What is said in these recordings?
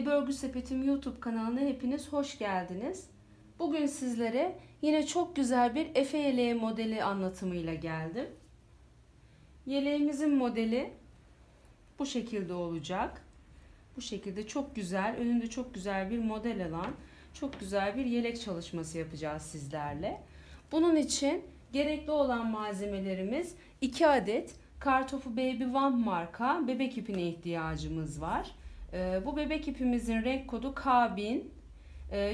Baby Örgü Sepetim YouTube kanalına hepiniz hoş geldiniz. Bugün sizlere yine çok güzel bir Efe yeleği modeli anlatımıyla geldim. Yeleğimizin modeli bu şekilde olacak. Bu şekilde çok güzel, önünde çok güzel bir model alan, çok güzel bir yelek çalışması yapacağız sizlerle. Bunun için gerekli olan malzemelerimiz 2 adet Kartofu Baby One marka bebek ipine ihtiyacımız var. Ee, bu bebek ipimizin renk kodu K1000.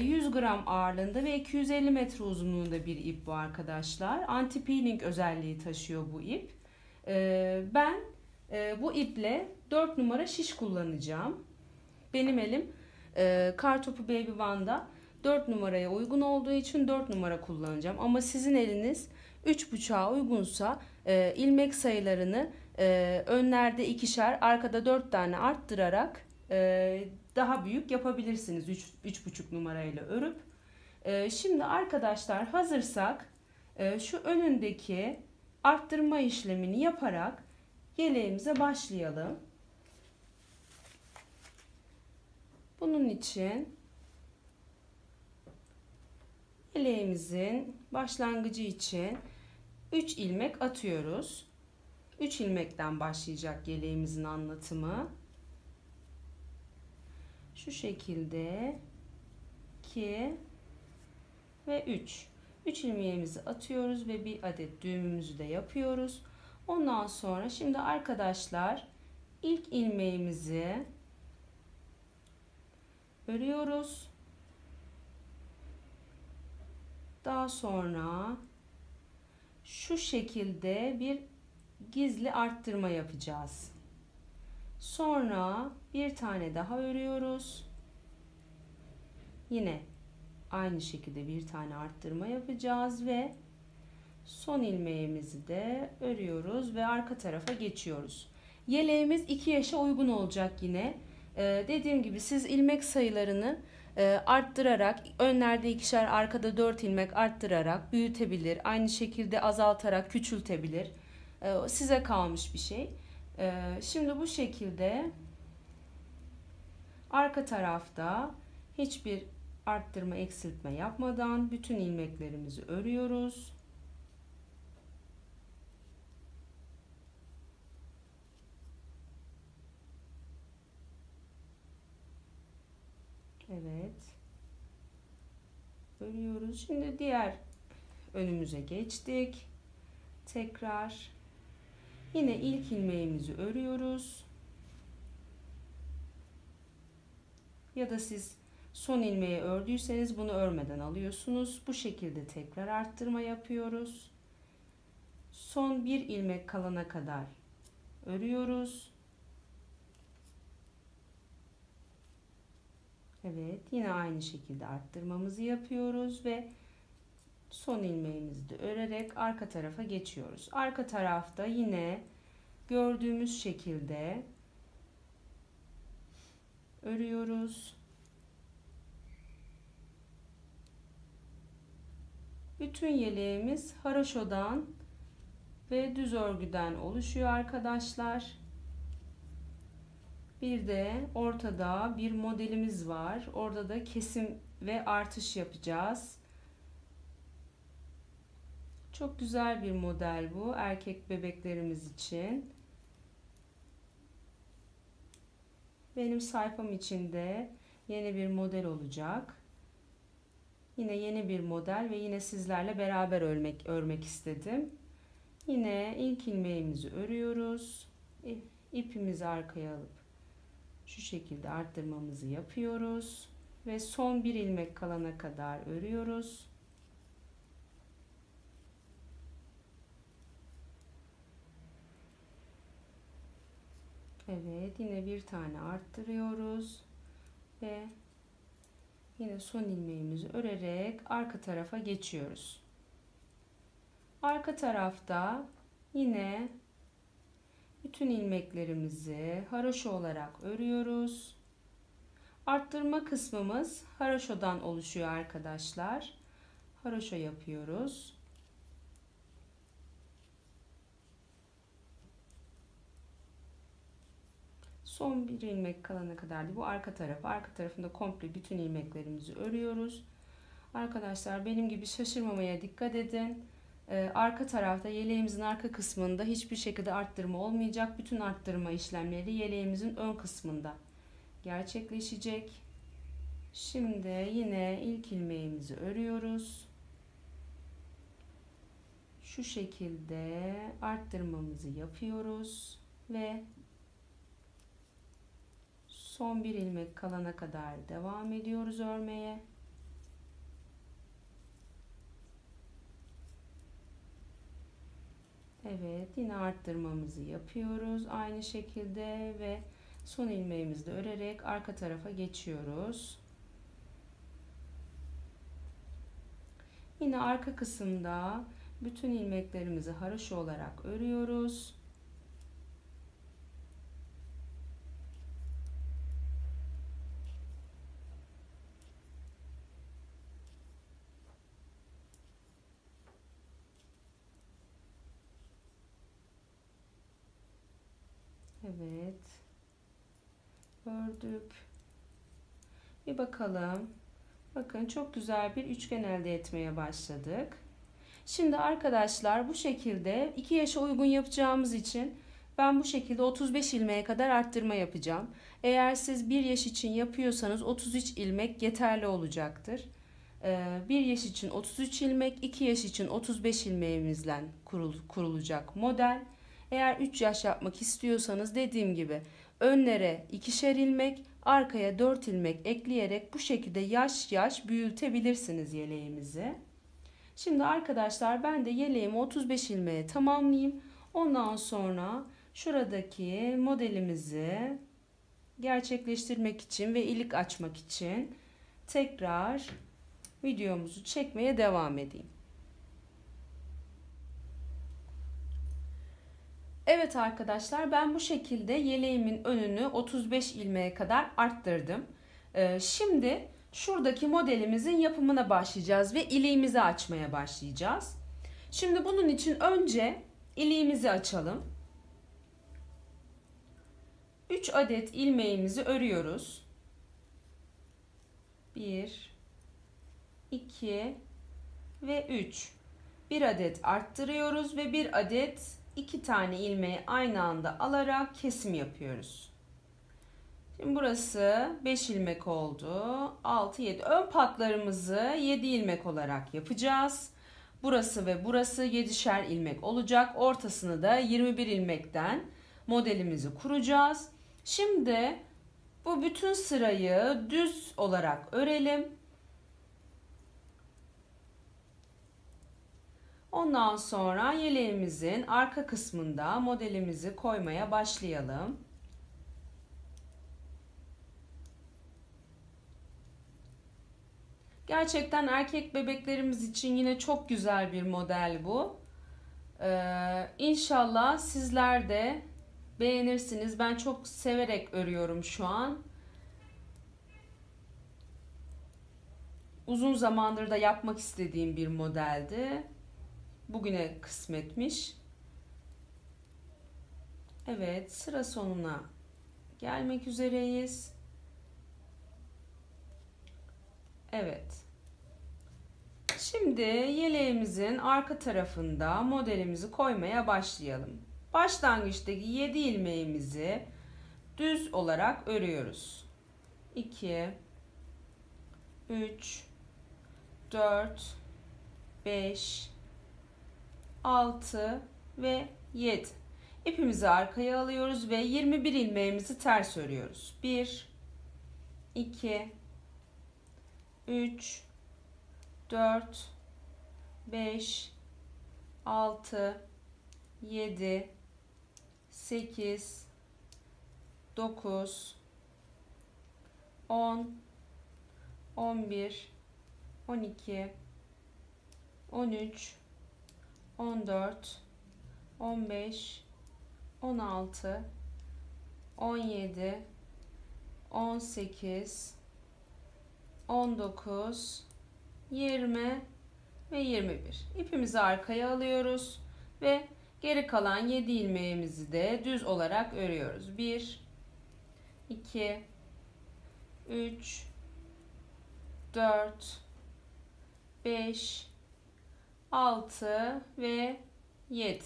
100 ee, gram ağırlığında ve 250 metre uzunluğunda bir ip bu arkadaşlar. Anti peeling özelliği taşıyor bu ip. Ee, ben e, bu iple 4 numara şiş kullanacağım. Benim elim e, Kartopu Baby One'da 4 numaraya uygun olduğu için 4 numara kullanacağım. Ama sizin eliniz 3.5'a uygunsa e, ilmek sayılarını önlerde ikişer, arkada 4 tane arttırarak daha büyük yapabilirsiniz 3.5 numarayla örüp. E, şimdi arkadaşlar hazırsak e, şu önündeki arttırma işlemini yaparak yeleğimize başlayalım. Bunun için yeleğimizin başlangıcı için 3 ilmek atıyoruz. 3 ilmekten başlayacak yeleğimizin anlatımı. Şu şekilde 2 ve 3. 3 ilmeğimizi atıyoruz ve bir adet düğümümüzü de yapıyoruz. Ondan sonra şimdi arkadaşlar ilk ilmeğimizi örüyoruz. Daha sonra şu şekilde bir gizli arttırma yapacağız. Sonra bir tane daha örüyoruz. Yine aynı şekilde bir tane arttırma yapacağız ve son ilmeğimizi de örüyoruz ve arka tarafa geçiyoruz. Yeleğimiz 2 yaşa uygun olacak yine. Ee, dediğim gibi siz ilmek sayılarını e, arttırarak önlerde ikişer arkada dört ilmek arttırarak büyütebilir. Aynı şekilde azaltarak küçültebilir. E, size kalmış bir şey. E, şimdi bu şekilde arka tarafta hiçbir arttırma eksiltme yapmadan bütün ilmeklerimizi örüyoruz. Evet. Örüyoruz. Şimdi diğer önümüze geçtik. Tekrar yine ilk ilmeğimizi örüyoruz. Ya da siz son ilmeği ördüyseniz bunu örmeden alıyorsunuz. Bu şekilde tekrar arttırma yapıyoruz. Son bir ilmek kalana kadar örüyoruz. Evet yine aynı şekilde arttırmamızı yapıyoruz ve son ilmeğimizi de örerek arka tarafa geçiyoruz. Arka tarafta yine gördüğümüz şekilde örüyoruz. Bütün yeleğimiz haraşodan ve düz örgüden oluşuyor arkadaşlar. Bir de ortada bir modelimiz var. Orada da kesim ve artış yapacağız. Çok güzel bir model bu erkek bebeklerimiz için. Benim sayfam içinde yeni bir model olacak. Yine yeni bir model ve yine sizlerle beraber örmek örmek istedim. Yine ilk ilmeğimizi örüyoruz. İpimizi arkaya alıp şu şekilde arttırmamızı yapıyoruz ve son bir ilmek kalana kadar örüyoruz. Evet yine bir tane arttırıyoruz ve yine son ilmeğimizi örerek arka tarafa geçiyoruz. Arka tarafta yine bütün ilmeklerimizi haroşo olarak örüyoruz. Arttırma kısmımız haroşodan oluşuyor arkadaşlar. Haroşo yapıyoruz. Son bir ilmek kalana kadar bu arka tarafı. Arka tarafında komple bütün ilmeklerimizi örüyoruz. Arkadaşlar benim gibi şaşırmamaya dikkat edin. Ee, arka tarafta yeleğimizin arka kısmında hiçbir şekilde arttırma olmayacak. Bütün arttırma işlemleri yeleğimizin ön kısmında gerçekleşecek. Şimdi yine ilk ilmeğimizi örüyoruz. Şu şekilde arttırmamızı yapıyoruz ve son bir ilmek kalana kadar devam ediyoruz örmeye. Evet yine arttırmamızı yapıyoruz aynı şekilde ve son ilmeğimizi de örerek arka tarafa geçiyoruz. Yine arka kısımda bütün ilmeklerimizi haroşa olarak örüyoruz. Evet. Ördük. Bir bakalım. Bakın çok güzel bir üçgen elde etmeye başladık. Şimdi arkadaşlar bu şekilde 2 yaşa uygun yapacağımız için ben bu şekilde 35 ilmeğe kadar arttırma yapacağım. Eğer siz 1 yaş için yapıyorsanız 33 ilmek yeterli olacaktır. 1 ee, yaş için 33 ilmek, 2 yaş için 35 ilmeğimizle kurulacak model. Eğer 3 yaş yapmak istiyorsanız dediğim gibi önlere ikişer ilmek, arkaya 4 ilmek ekleyerek bu şekilde yaş yaş büyütebilirsiniz yeleğimizi. Şimdi arkadaşlar ben de yeleğimi 35 ilmeğe tamamlayayım. Ondan sonra şuradaki modelimizi gerçekleştirmek için ve ilik açmak için tekrar videomuzu çekmeye devam edeyim. Evet arkadaşlar ben bu şekilde yeleğimin önünü 35 ilmeğe kadar arttırdım. Ee, şimdi şuradaki modelimizin yapımına başlayacağız ve iliğimizi açmaya başlayacağız. Şimdi bunun için önce iliğimizi açalım. 3 adet ilmeğimizi örüyoruz. 1 2 ve 3. 1 adet arttırıyoruz ve 1 adet 2 tane ilmeği aynı anda alarak kesim yapıyoruz. Şimdi burası 5 ilmek oldu. 6 7. Ön patlarımızı 7 ilmek olarak yapacağız. Burası ve burası 7'şer ilmek olacak. Ortasını da 21 ilmekten modelimizi kuracağız. Şimdi bu bütün sırayı düz olarak örelim. Ondan sonra yeleğimizin arka kısmında modelimizi koymaya başlayalım. Gerçekten erkek bebeklerimiz için yine çok güzel bir model bu. Ee, inşallah sizler de beğenirsiniz. Ben çok severek örüyorum şu an. Uzun zamandır da yapmak istediğim bir modeldi bugüne kısmetmiş. Evet sıra sonuna gelmek üzereyiz. Evet. Şimdi yeleğimizin arka tarafında modelimizi koymaya başlayalım. Başlangıçtaki 7 ilmeğimizi düz olarak örüyoruz. 2 3 4 5 6 ve 7. İpimizi arkaya alıyoruz ve 21 ilmeğimizi ters örüyoruz. 1 2 3 4 5 6 7 8 9 10 11 12 13 14 15 16 17 18 19 20 ve 21 ipimizi arkaya alıyoruz ve geri kalan 7 ilmeğimizi de düz olarak örüyoruz. 1 2 3 4 5 6 ve 7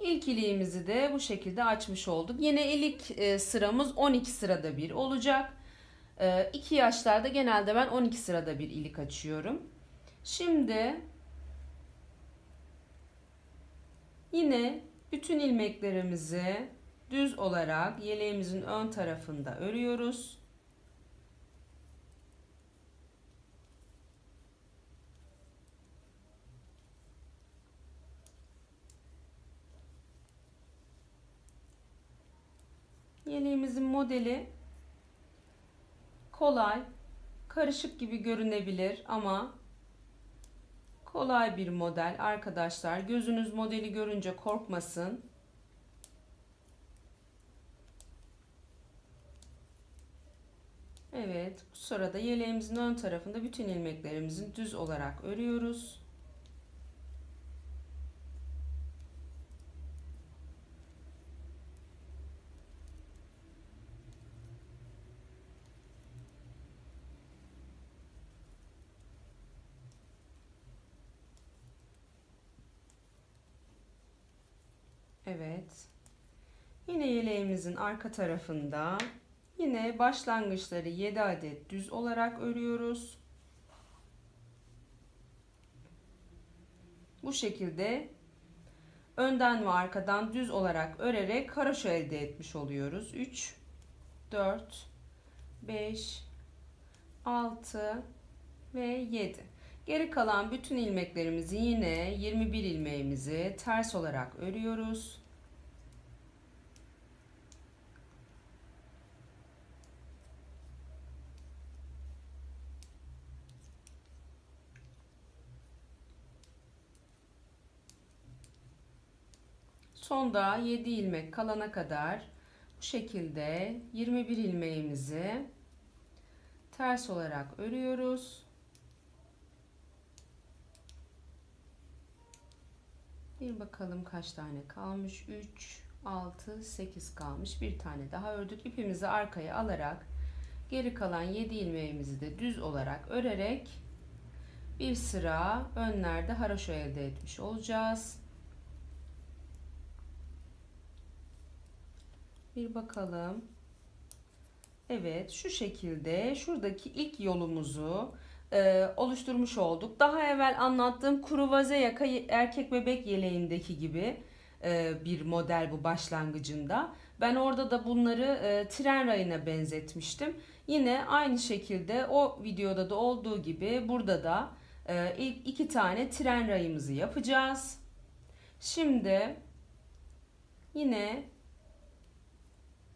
İlk iliğimizi de bu şekilde açmış olduk. Yine ilik e, sıramız 12 sırada bir olacak. 2 e, yaşlarda genelde ben 12 sırada bir ilik açıyorum. Şimdi yine bütün ilmeklerimizi düz olarak yeleğimizin ön tarafında örüyoruz. Yeleğimizin modeli kolay, karışık gibi görünebilir ama kolay bir model arkadaşlar. Gözünüz modeli görünce korkmasın. Evet, bu sırada yeleğimizin ön tarafında bütün ilmeklerimizin düz olarak örüyoruz. Evet. Yine yeleğimizin arka tarafında yine başlangıçları 7 adet düz olarak örüyoruz. Bu şekilde önden ve arkadan düz olarak örerek haroşa elde etmiş oluyoruz. 3 4 5 6 ve 7. Geri kalan bütün ilmeklerimizi yine 21 ilmeğimizi ters olarak örüyoruz. Sonda 7 ilmek kalana kadar bu şekilde 21 ilmeğimizi ters olarak örüyoruz. Bir bakalım kaç tane kalmış. 3, 6, 8 kalmış. Bir tane daha ördük. İpimizi arkaya alarak geri kalan 7 ilmeğimizi de düz olarak örerek bir sıra önlerde haraşo elde etmiş olacağız. Bir bakalım. Evet şu şekilde şuradaki ilk yolumuzu e, oluşturmuş olduk. Daha evvel anlattığım kuru vaze yaka erkek bebek yeleğindeki gibi e, bir model bu başlangıcında. Ben orada da bunları e, tren rayına benzetmiştim. Yine aynı şekilde o videoda da olduğu gibi burada da e, ilk iki tane tren rayımızı yapacağız. Şimdi yine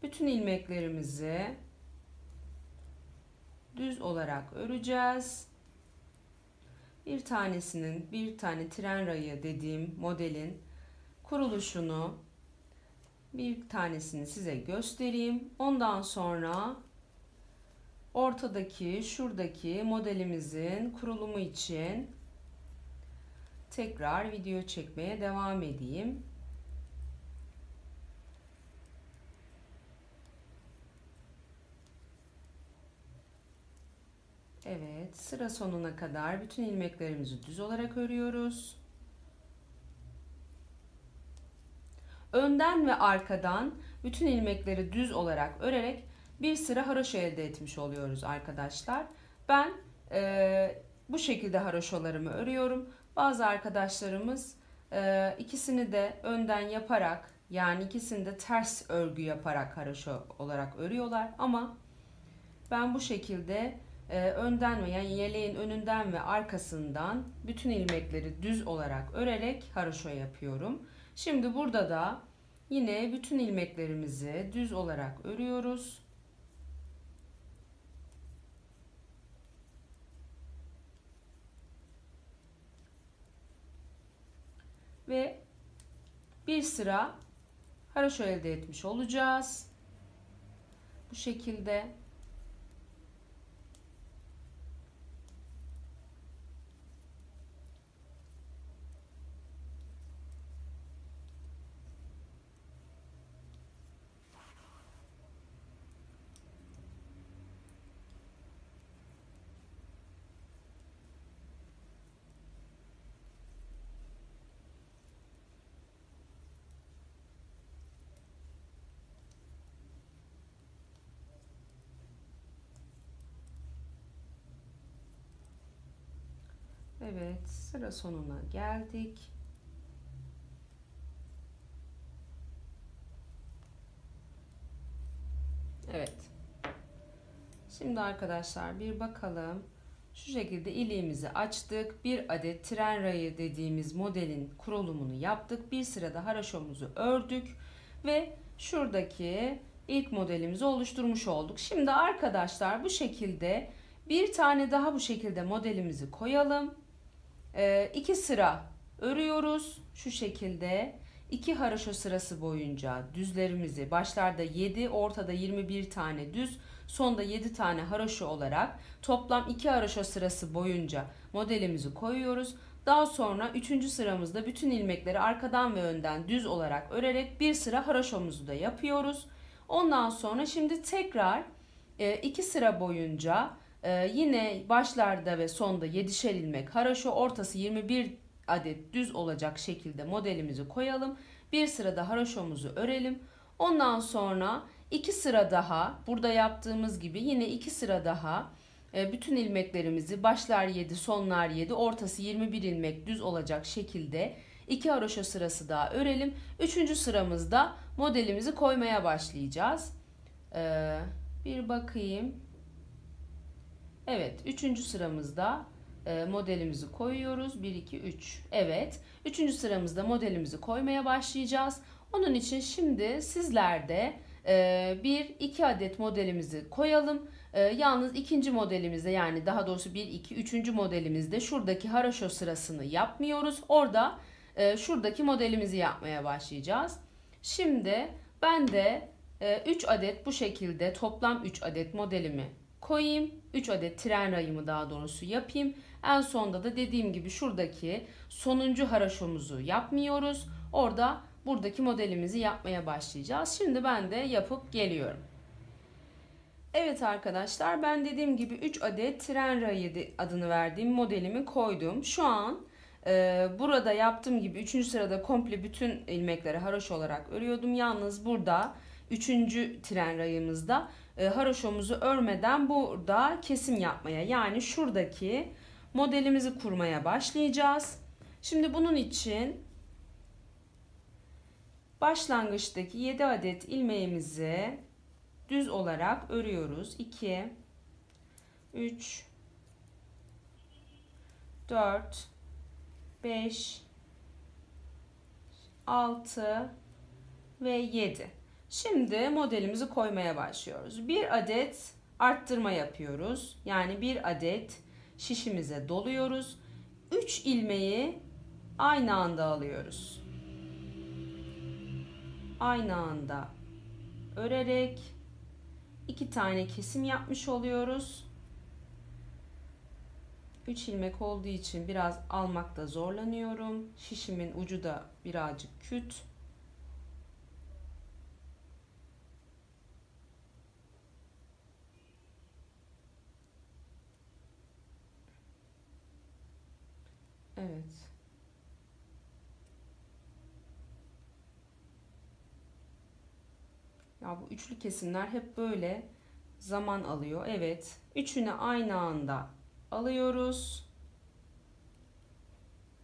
bütün ilmeklerimizi düz olarak öreceğiz. Bir tanesinin bir tane tren rayı dediğim modelin kuruluşunu bir tanesini size göstereyim. Ondan sonra ortadaki şuradaki modelimizin kurulumu için tekrar video çekmeye devam edeyim. Evet, sıra sonuna kadar bütün ilmeklerimizi düz olarak örüyoruz. Önden ve arkadan bütün ilmekleri düz olarak örerek bir sıra haroşa elde etmiş oluyoruz arkadaşlar. Ben e, bu şekilde haroşalarımı örüyorum. Bazı arkadaşlarımız e, ikisini de önden yaparak yani ikisini de ters örgü yaparak haroşa olarak örüyorlar. Ama ben bu şekilde e, önden ve yani yeleğin önünden ve arkasından bütün ilmekleri düz olarak örerek haroşa yapıyorum. Şimdi burada da yine bütün ilmeklerimizi düz olarak örüyoruz. Ve bir sıra haroşa elde etmiş olacağız. Bu şekilde Evet, sıra sonuna geldik. Evet. Şimdi arkadaşlar bir bakalım. Şu şekilde iliğimizi açtık. Bir adet tren rayı dediğimiz modelin kurulumunu yaptık. Bir sırada haraşomuzu ördük ve şuradaki ilk modelimizi oluşturmuş olduk. Şimdi arkadaşlar bu şekilde bir tane daha bu şekilde modelimizi koyalım. Ee, iki sıra örüyoruz şu şekilde. iki haraşo sırası boyunca düzlerimizi başlarda 7 ortada 21 tane düz sonda 7 tane haraşo olarak toplam 2 haraşo sırası boyunca modelimizi koyuyoruz. Daha sonra 3. sıramızda bütün ilmekleri arkadan ve önden düz olarak örerek bir sıra haraşomuzu da yapıyoruz. Ondan sonra şimdi tekrar 2 e, sıra boyunca e, yine başlarda ve sonda 7'şer ilmek haraşo ortası 21 adet düz olacak şekilde modelimizi koyalım. Bir sırada haraşomuzu örelim. Ondan sonra iki sıra daha burada yaptığımız gibi yine iki sıra daha e, bütün ilmeklerimizi başlar 7 sonlar 7 ortası 21 ilmek düz olacak şekilde iki haroşa sırası daha örelim. Üçüncü sıramızda modelimizi koymaya başlayacağız. Ee, bir bakayım. Evet üçüncü sıramızda e, modelimizi koyuyoruz. 1, 2, 3. Evet. Üçüncü sıramızda modelimizi koymaya başlayacağız. Onun için şimdi sizler de e, bir iki adet modelimizi koyalım. E, yalnız ikinci modelimizde yani daha doğrusu bir iki üçüncü modelimizde şuradaki haraşo sırasını yapmıyoruz. Orada e, şuradaki modelimizi yapmaya başlayacağız. Şimdi ben de 3 adet bu şekilde toplam 3 adet modelimi koyayım. 3 adet tren rayımı daha doğrusu yapayım. En sonda da dediğim gibi şuradaki sonuncu haraşomuzu yapmıyoruz. Orada buradaki modelimizi yapmaya başlayacağız. Şimdi ben de yapıp geliyorum. Evet arkadaşlar ben dediğim gibi 3 adet tren rayı adını verdiğim modelimi koydum. Şu an e, burada yaptığım gibi 3. sırada komple bütün ilmekleri haroş olarak örüyordum. Yalnız burada 3. tren rayımızda e, haroşomuzu örmeden burada kesim yapmaya yani şuradaki modelimizi kurmaya başlayacağız. Şimdi bunun için başlangıçtaki 7 adet ilmeğimizi düz olarak örüyoruz. 2 3 4 5 6 ve 7. Şimdi modelimizi koymaya başlıyoruz. Bir adet arttırma yapıyoruz. Yani bir adet şişimize doluyoruz. 3 ilmeği aynı anda alıyoruz aynı anda örerek iki tane kesim yapmış oluyoruz. 3 ilmek olduğu için biraz almakta zorlanıyorum. Şişimin ucu da birazcık küt. Evet. Ya bu üçlü kesimler hep böyle zaman alıyor. Evet. Üçünü aynı anda alıyoruz.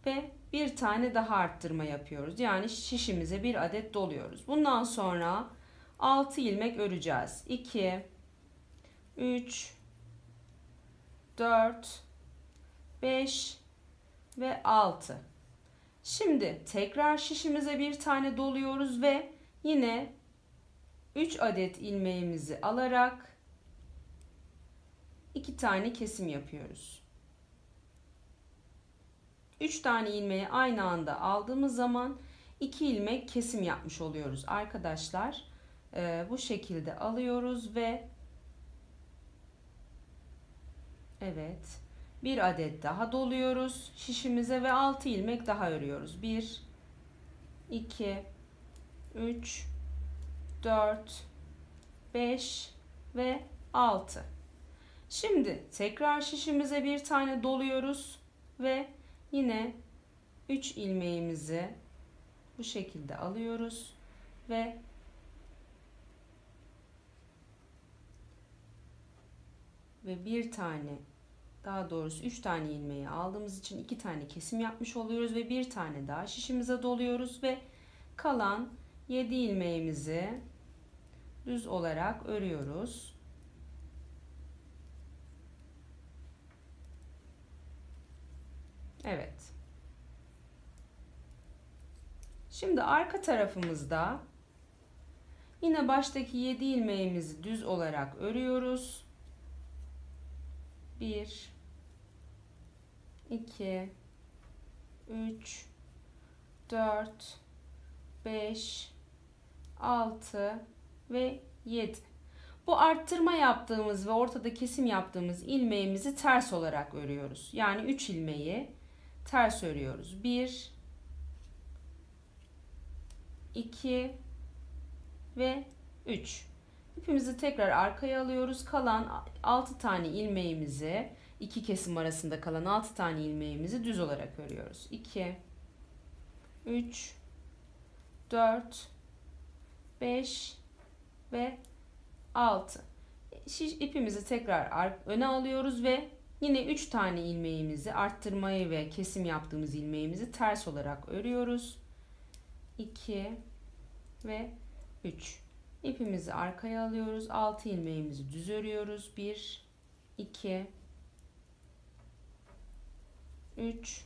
Ve bir tane daha arttırma yapıyoruz. Yani şişimize bir adet doluyoruz. Bundan sonra 6 ilmek öreceğiz. 2 3 4 5 ve 6. Şimdi tekrar şişimize bir tane doluyoruz ve yine 3 adet ilmeğimizi alarak 2 tane kesim yapıyoruz. 3 tane ilmeği aynı anda aldığımız zaman 2 ilmek kesim yapmış oluyoruz arkadaşlar. Ee, bu şekilde alıyoruz ve evet bir adet daha doluyoruz şişimize ve 6 ilmek daha örüyoruz. 1 2 3 4, 5 ve 6. Şimdi tekrar şişimize bir tane doluyoruz ve yine 3 ilmeğimizi bu şekilde alıyoruz ve ve bir tane daha doğrusu 3 tane ilmeği aldığımız için 2 tane kesim yapmış oluyoruz ve bir tane daha şişimize doluyoruz ve kalan 7 ilmeğimizi düz olarak örüyoruz. Evet. Şimdi arka tarafımızda yine baştaki 7 ilmeğimizi düz olarak örüyoruz. 1 2 3 4 5 6 ve 7. Bu arttırma yaptığımız ve ortada kesim yaptığımız ilmeğimizi ters olarak örüyoruz. Yani 3 ilmeği ters örüyoruz. 1 2 ve 3. İpimizi tekrar arkaya alıyoruz. Kalan 6 tane ilmeğimizi iki kesim arasında kalan 6 tane ilmeğimizi düz olarak örüyoruz. 2 3 4 5 ve 6. Şiş ipimizi tekrar öne alıyoruz ve yine 3 tane ilmeğimizi arttırmayı ve kesim yaptığımız ilmeğimizi ters olarak örüyoruz. 2 ve 3. İpimizi arkaya alıyoruz. 6 ilmeğimizi düz örüyoruz. 1 2 3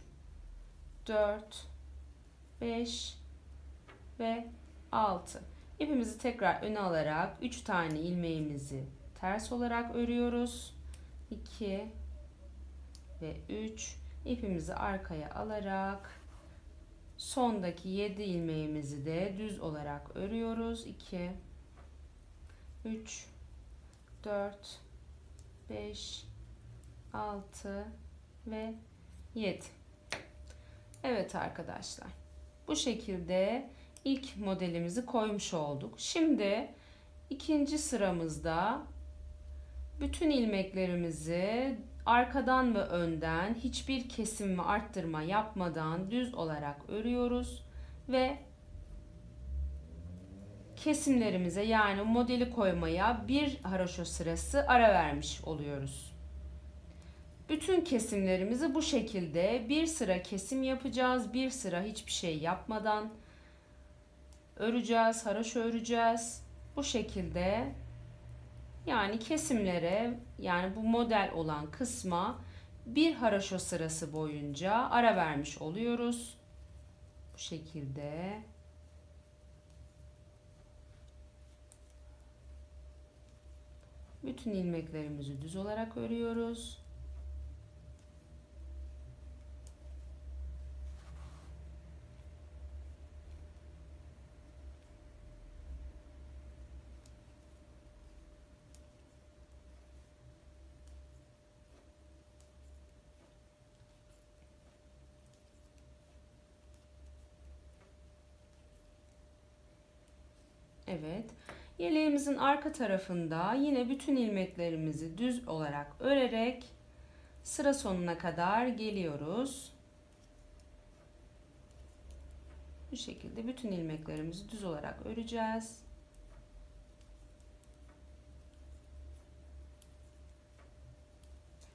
4 5 ve 6. İpimizi tekrar öne alarak 3 tane ilmeğimizi ters olarak örüyoruz. 2 ve 3 ipimizi arkaya alarak sondaki 7 ilmeğimizi de düz olarak örüyoruz. 2 3 4 5 6 ve 7 Evet arkadaşlar. Bu şekilde ilk modelimizi koymuş olduk. Şimdi ikinci sıramızda bütün ilmeklerimizi arkadan ve önden hiçbir kesim ve arttırma yapmadan düz olarak örüyoruz ve kesimlerimize yani modeli koymaya bir haroşo sırası ara vermiş oluyoruz. Bütün kesimlerimizi bu şekilde bir sıra kesim yapacağız. Bir sıra hiçbir şey yapmadan öreceğiz, haroşo öreceğiz. Bu şekilde yani kesimlere yani bu model olan kısma bir haroşo sırası boyunca ara vermiş oluyoruz. Bu şekilde. Bütün ilmeklerimizi düz olarak örüyoruz. Evet. Yeleğimizin arka tarafında yine bütün ilmeklerimizi düz olarak örerek sıra sonuna kadar geliyoruz. Bu şekilde bütün ilmeklerimizi düz olarak öreceğiz.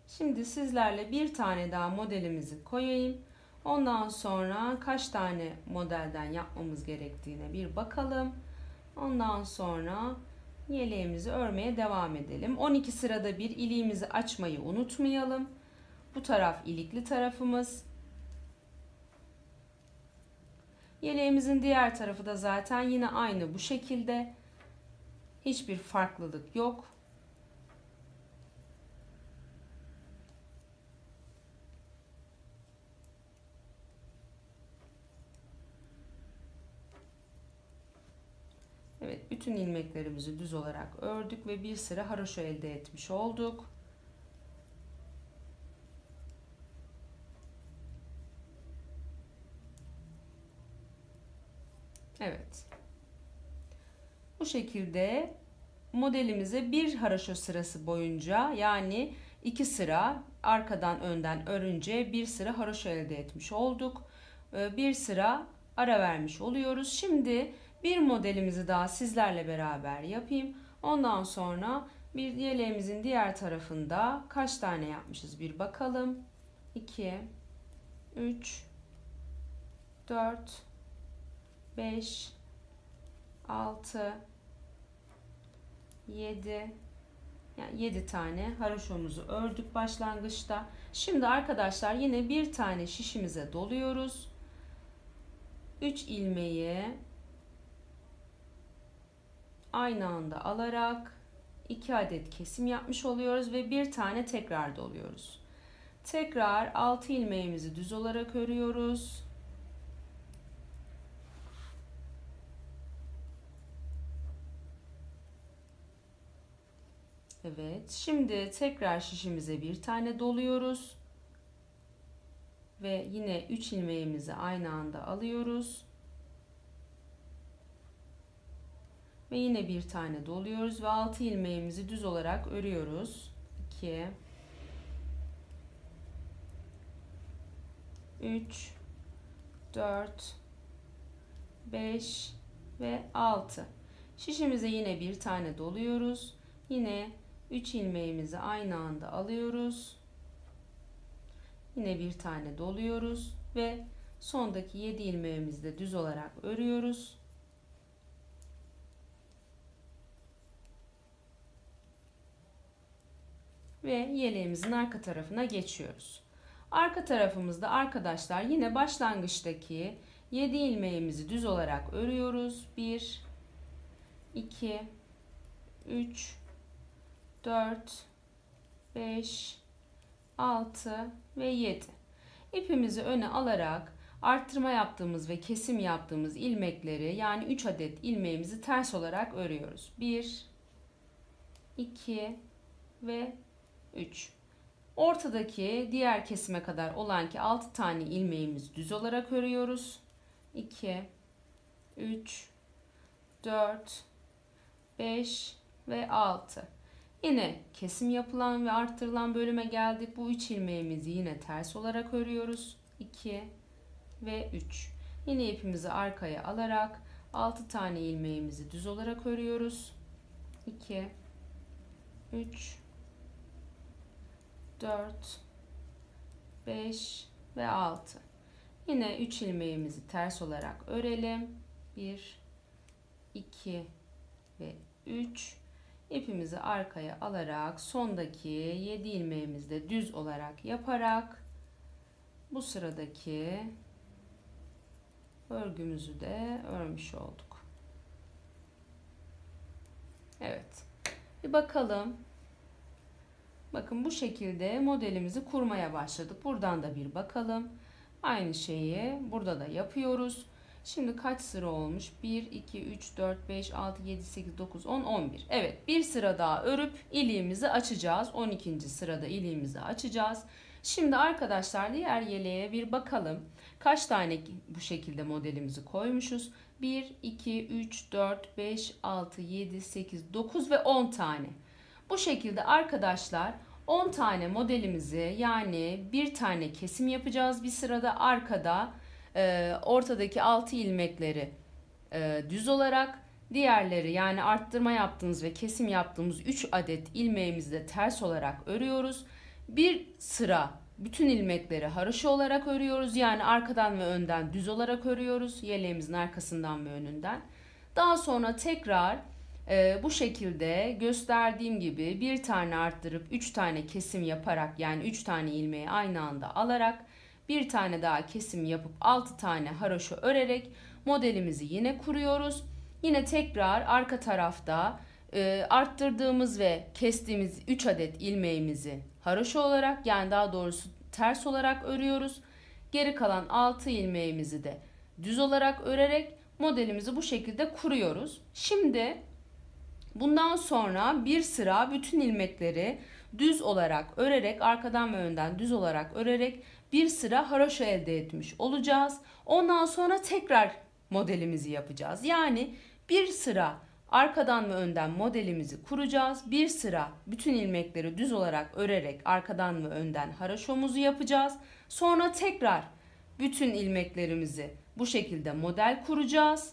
Şimdi sizlerle bir tane daha modelimizi koyayım. Ondan sonra kaç tane modelden yapmamız gerektiğine bir bakalım. Ondan sonra yeleğimizi örmeye devam edelim. 12 sırada bir iliğimizi açmayı unutmayalım. Bu taraf ilikli tarafımız. Yeleğimizin diğer tarafı da zaten yine aynı bu şekilde. Hiçbir farklılık yok. Evet bütün ilmeklerimizi düz olarak ördük ve bir sıra haroşa elde etmiş olduk. Evet. Bu şekilde modelimize bir haroşa sırası boyunca yani iki sıra arkadan önden örünce bir sıra haroşa elde etmiş olduk. Ee, bir sıra ara vermiş oluyoruz. Şimdi bir modelimizi daha sizlerle beraber yapayım. Ondan sonra Bir yeleğimizin diğer tarafında kaç tane yapmışız bir bakalım. 2 3 4 5 6 7 yani 7 tane haroşomuzu ördük başlangıçta. Şimdi arkadaşlar yine bir tane şişimize doluyoruz. 3 ilmeği aynı anda alarak 2 adet kesim yapmış oluyoruz ve bir tane tekrar doluyoruz. Tekrar 6 ilmeğimizi düz olarak örüyoruz. Evet. Şimdi tekrar şişimize bir tane doluyoruz. Ve yine 3 ilmeğimizi aynı anda alıyoruz. Ve yine bir tane doluyoruz ve 6 ilmeğimizi düz olarak örüyoruz. 2 3 4 5 ve 6 şişimize yine bir tane doluyoruz. Yine 3 ilmeğimizi aynı anda alıyoruz. Yine bir tane doluyoruz ve sondaki 7 ilmeğimizi de düz olarak örüyoruz ve yeleğimizin arka tarafına geçiyoruz. Arka tarafımızda arkadaşlar yine başlangıçtaki 7 ilmeğimizi düz olarak örüyoruz. 1 2 3 4 5 6 ve 7. İpimizi öne alarak arttırma yaptığımız ve kesim yaptığımız ilmekleri yani 3 adet ilmeğimizi ters olarak örüyoruz. 1 2 ve 3. Ortadaki diğer kesime kadar olan ki 6 tane ilmeğimizi düz olarak örüyoruz. 2 3 4 5 ve 6. Yine kesim yapılan ve arttırılan bölüme geldik. Bu 3 ilmeğimizi yine ters olarak örüyoruz. 2 ve 3. Yine ipimizi arkaya alarak 6 tane ilmeğimizi düz olarak örüyoruz. 2 3 4 5 ve 6 yine 3 ilmeğimizi ters olarak örelim 1 2 ve 3 ipimizi arkaya alarak sondaki 7 ilmeğimizi de düz olarak yaparak bu sıradaki örgümüzü de örmüş olduk. Evet. Bir bakalım Bakın bu şekilde modelimizi kurmaya başladık. Buradan da bir bakalım. Aynı şeyi burada da yapıyoruz. Şimdi kaç sıra olmuş? 1, 2, 3, 4, 5, 6, 7, 8, 9, 10, 11. Evet bir sıra daha örüp iliğimizi açacağız. 12. sırada iliğimizi açacağız. Şimdi arkadaşlar diğer yeleğe bir bakalım. Kaç tane bu şekilde modelimizi koymuşuz? 1, 2, 3, 4, 5, 6, 7, 8, 9 ve 10 tane. Bu şekilde arkadaşlar 10 tane modelimizi yani bir tane kesim yapacağız. Bir sırada arkada e, ortadaki 6 ilmekleri e, düz olarak diğerleri yani arttırma yaptığımız ve kesim yaptığımız 3 adet ilmeğimizi de ters olarak örüyoruz. Bir sıra bütün ilmekleri haroşa olarak örüyoruz. Yani arkadan ve önden düz olarak örüyoruz. Yeleğimizin arkasından ve önünden. Daha sonra tekrar ee, bu şekilde gösterdiğim gibi bir tane arttırıp üç tane kesim yaparak yani üç tane ilmeği aynı anda alarak bir tane daha kesim yapıp altı tane haroşa örerek modelimizi yine kuruyoruz. Yine tekrar arka tarafta e, arttırdığımız ve kestiğimiz 3 adet ilmeğimizi haroşa olarak yani daha doğrusu ters olarak örüyoruz. Geri kalan 6 ilmeğimizi de düz olarak örerek modelimizi bu şekilde kuruyoruz. Şimdi Bundan sonra bir sıra bütün ilmekleri düz olarak örerek arkadan ve önden düz olarak örerek bir sıra haroşa elde etmiş olacağız. Ondan sonra tekrar modelimizi yapacağız. Yani bir sıra arkadan ve önden modelimizi kuracağız. Bir sıra bütün ilmekleri düz olarak örerek arkadan ve önden haroşomuzu yapacağız. Sonra tekrar bütün ilmeklerimizi bu şekilde model kuracağız.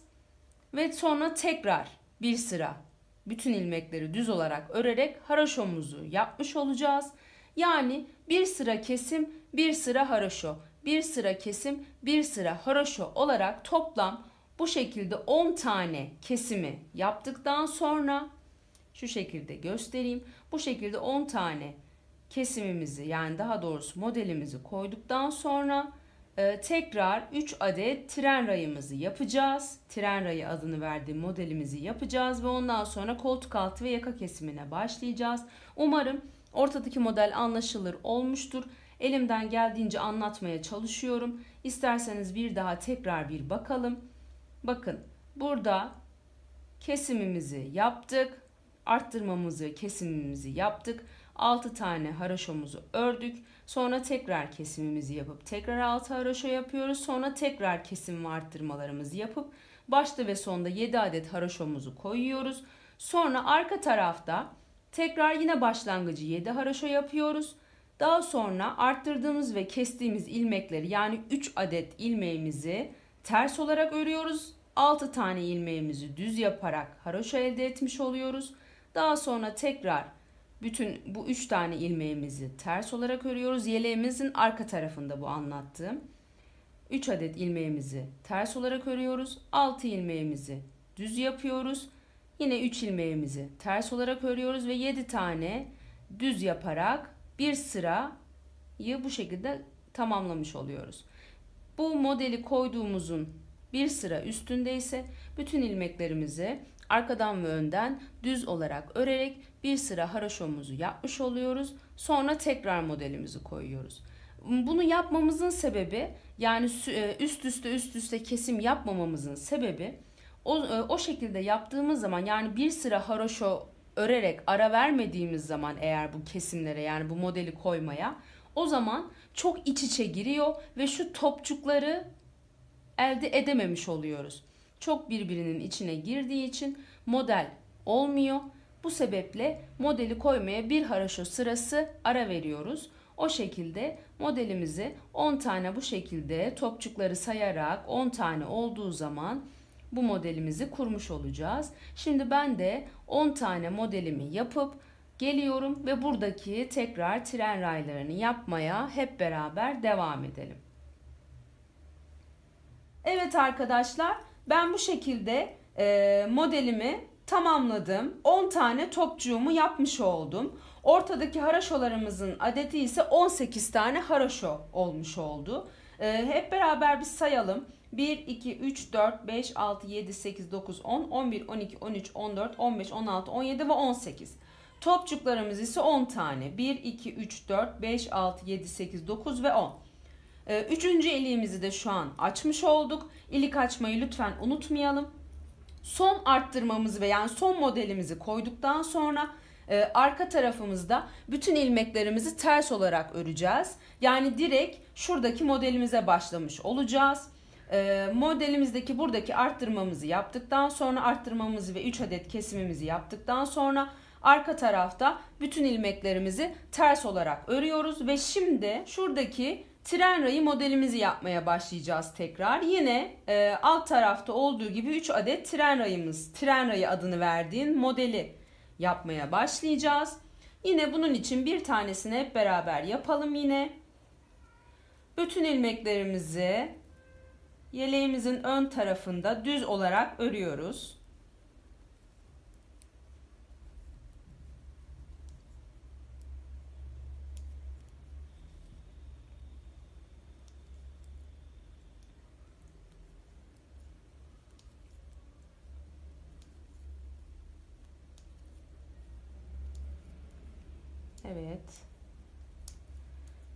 Ve sonra tekrar bir sıra bütün ilmekleri düz olarak örerek haraşomuzu yapmış olacağız. Yani bir sıra kesim, bir sıra haraşo, bir sıra kesim, bir sıra haraşo olarak toplam bu şekilde 10 tane kesimi yaptıktan sonra şu şekilde göstereyim. Bu şekilde 10 tane kesimimizi yani daha doğrusu modelimizi koyduktan sonra e, tekrar 3 adet tren rayımızı yapacağız. Tren rayı adını verdiğim modelimizi yapacağız ve ondan sonra koltuk altı ve yaka kesimine başlayacağız. Umarım ortadaki model anlaşılır olmuştur. Elimden geldiğince anlatmaya çalışıyorum. İsterseniz bir daha tekrar bir bakalım. Bakın burada kesimimizi yaptık. Arttırmamızı, kesimimizi yaptık. 6 tane haraşomuzu ördük. Sonra tekrar kesimimizi yapıp tekrar 6 haraşo yapıyoruz. Sonra tekrar kesim ve arttırmalarımızı yapıp başta ve sonda 7 adet haraşomuzu koyuyoruz. Sonra arka tarafta tekrar yine başlangıcı 7 haraşo yapıyoruz. Daha sonra arttırdığımız ve kestiğimiz ilmekleri yani 3 adet ilmeğimizi ters olarak örüyoruz. 6 tane ilmeğimizi düz yaparak haraşo elde etmiş oluyoruz. Daha sonra tekrar bütün bu 3 tane ilmeğimizi ters olarak örüyoruz. Yeleğimizin arka tarafında bu anlattığım. 3 adet ilmeğimizi ters olarak örüyoruz. 6 ilmeğimizi düz yapıyoruz. Yine 3 ilmeğimizi ters olarak örüyoruz ve 7 tane düz yaparak bir sırayı bu şekilde tamamlamış oluyoruz. Bu modeli koyduğumuzun bir sıra üstünde ise bütün ilmeklerimizi arkadan ve önden düz olarak örerek bir sıra haraşomuzu yapmış oluyoruz. Sonra tekrar modelimizi koyuyoruz. Bunu yapmamızın sebebi yani e, üst üste üst üste kesim yapmamamızın sebebi o, e, o şekilde yaptığımız zaman yani bir sıra haraşo örerek ara vermediğimiz zaman eğer bu kesimlere yani bu modeli koymaya o zaman çok iç içe giriyor ve şu topçukları elde edememiş oluyoruz. Çok birbirinin içine girdiği için model olmuyor. Bu sebeple modeli koymaya bir haraşo sırası ara veriyoruz. O şekilde modelimizi 10 tane bu şekilde topçukları sayarak 10 tane olduğu zaman bu modelimizi kurmuş olacağız. Şimdi ben de 10 tane modelimi yapıp geliyorum ve buradaki tekrar tren raylarını yapmaya hep beraber devam edelim. Evet arkadaşlar ben bu şekilde e, modelimi tamamladım. 10 tane topçuğumu yapmış oldum. Ortadaki haraşolarımızın adeti ise 18 tane haraşo olmuş oldu. E, hep beraber bir sayalım. 1, 2, 3, 4, 5, 6, 7, 8, 9, 10, 11, 12, 13, 14, 15, 16, 17 ve 18. Topçuklarımız ise 10 tane. 1, 2, 3, 4, 5, 6, 7, 8, 9 ve 10. Ee, üçüncü iliğimizi de şu an açmış olduk. İlik açmayı lütfen unutmayalım. Son arttırmamızı ve yani son modelimizi koyduktan sonra e, arka tarafımızda bütün ilmeklerimizi ters olarak öreceğiz. Yani direkt şuradaki modelimize başlamış olacağız. E, modelimizdeki buradaki arttırmamızı yaptıktan sonra arttırmamızı ve 3 adet kesimimizi yaptıktan sonra arka tarafta bütün ilmeklerimizi ters olarak örüyoruz ve şimdi şuradaki tren rayı modelimizi yapmaya başlayacağız tekrar. Yine e, alt tarafta olduğu gibi 3 adet tren rayımız, tren rayı adını verdiğin modeli yapmaya başlayacağız. Yine bunun için bir tanesini hep beraber yapalım yine. Bütün ilmeklerimizi yeleğimizin ön tarafında düz olarak örüyoruz. Evet.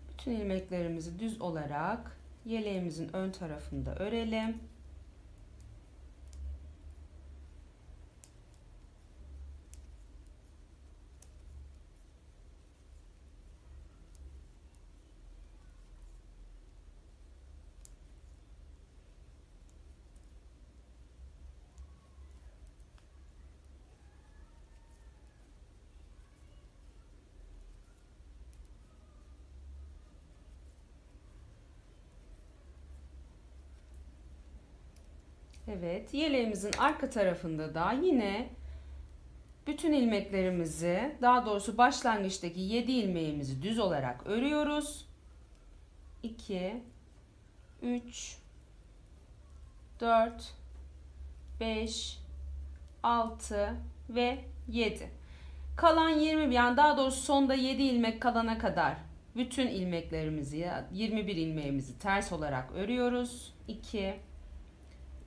Bütün ilmeklerimizi düz olarak yeleğimizin ön tarafında örelim. Evet, yeleğimizin arka tarafında da yine bütün ilmeklerimizi daha doğrusu başlangıçtaki 7 ilmeğimizi düz olarak örüyoruz. 2 3 4 5 6 ve 7. Kalan 20 yani daha doğrusu sonda 7 ilmek kalana kadar bütün ilmeklerimizi 21 ilmeğimizi ters olarak örüyoruz. 2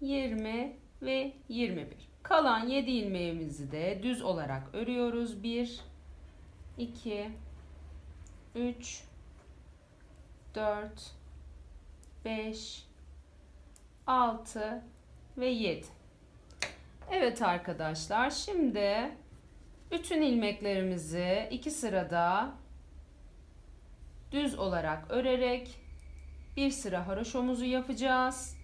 20 ve 21. Kalan 7 ilmeğimizi de düz olarak örüyoruz. 1 2 3 4 5 6 ve 7. Evet arkadaşlar şimdi bütün ilmeklerimizi iki sırada düz olarak örerek bir sıra haroşomuzu yapacağız.